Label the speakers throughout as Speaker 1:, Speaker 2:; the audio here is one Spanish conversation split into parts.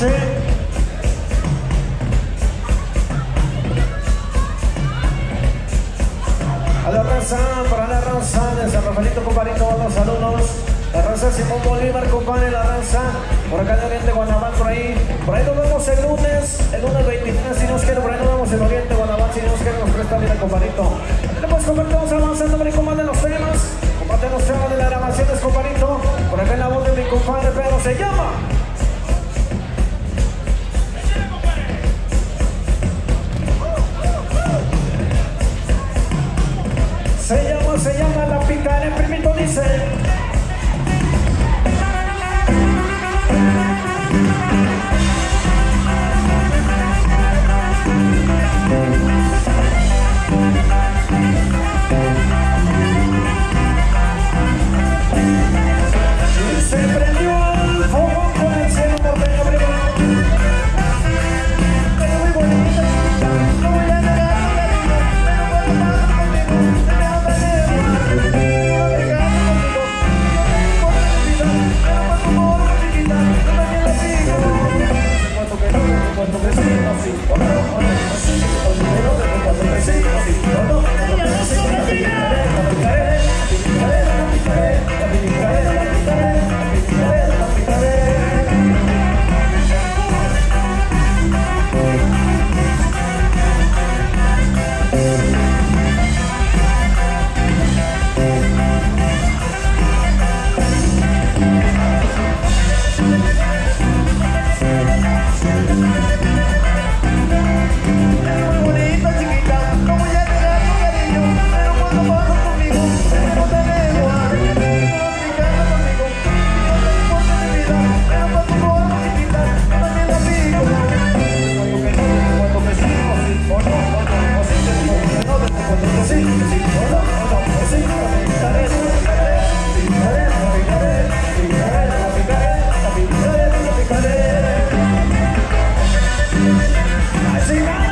Speaker 1: A la raza, para la raza de San Rafaelito, compadrito, los saludos. La raza Simón Bolívar, compadre, la raza. Por acá de Oriente Guanabán, por ahí. Por ahí nos vemos el lunes, el lunes 23, si nos quieren. Por ahí nos vemos en Oriente Guanabán, si nos quieren, nos presta vida, compadrito. Después, compadre, vamos avanzando, pero compadre, los temas. Comparte los temas de las grabaciones, compadrito. Por acá en la voz de mi compadre Pedro se llama. El Brasil!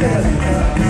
Speaker 1: certeza.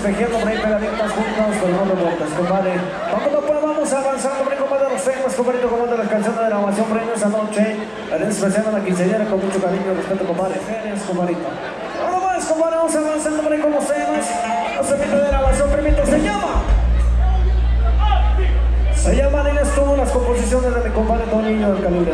Speaker 1: Por ahí pegaditas no de vueltas, compadre. Vamos, pues, vamos avanzando, ahí, compadre, los temas, compadre, compadre, las canciones de grabación, por ahí esa noche. En especial a la quinceañera con mucho cariño respeto, compadre. Feliz, compadrito. Vamos más, compadre, vamos avanzando ahí con los temas. Los temas de grabación, primito, se llama. Se llama, diles tú, las composiciones de mi compadre Toninho del calibre